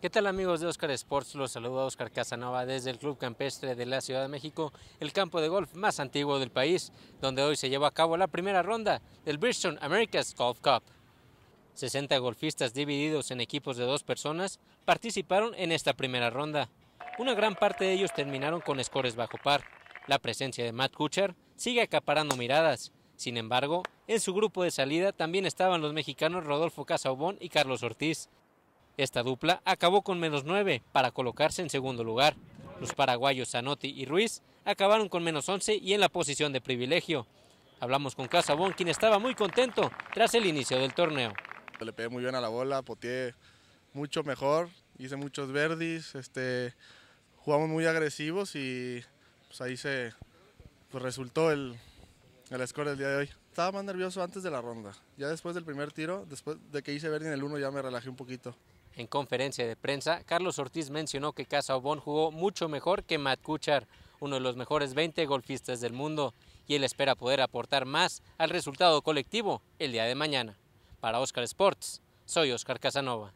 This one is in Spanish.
¿Qué tal amigos de Oscar Sports? Los saluda Oscar Casanova desde el Club Campestre de la Ciudad de México, el campo de golf más antiguo del país, donde hoy se llevó a cabo la primera ronda del Bridgestone America's Golf Cup. 60 golfistas divididos en equipos de dos personas participaron en esta primera ronda. Una gran parte de ellos terminaron con scores bajo par. La presencia de Matt Kuchar sigue acaparando miradas. Sin embargo, en su grupo de salida también estaban los mexicanos Rodolfo Casaubón y Carlos Ortiz. Esta dupla acabó con menos 9 para colocarse en segundo lugar. Los paraguayos Zanotti y Ruiz acabaron con menos 11 y en la posición de privilegio. Hablamos con Casabón, quien estaba muy contento tras el inicio del torneo. Le pegué muy bien a la bola, poteé mucho mejor, hice muchos verdis, este, jugamos muy agresivos y pues ahí se pues resultó el, el score del día de hoy. Estaba más nervioso antes de la ronda. Ya después del primer tiro, después de que hice verdi en el 1 ya me relajé un poquito. En conferencia de prensa, Carlos Ortiz mencionó que Casaubon jugó mucho mejor que Matt Kuchar, uno de los mejores 20 golfistas del mundo, y él espera poder aportar más al resultado colectivo el día de mañana. Para Oscar Sports, soy Oscar Casanova.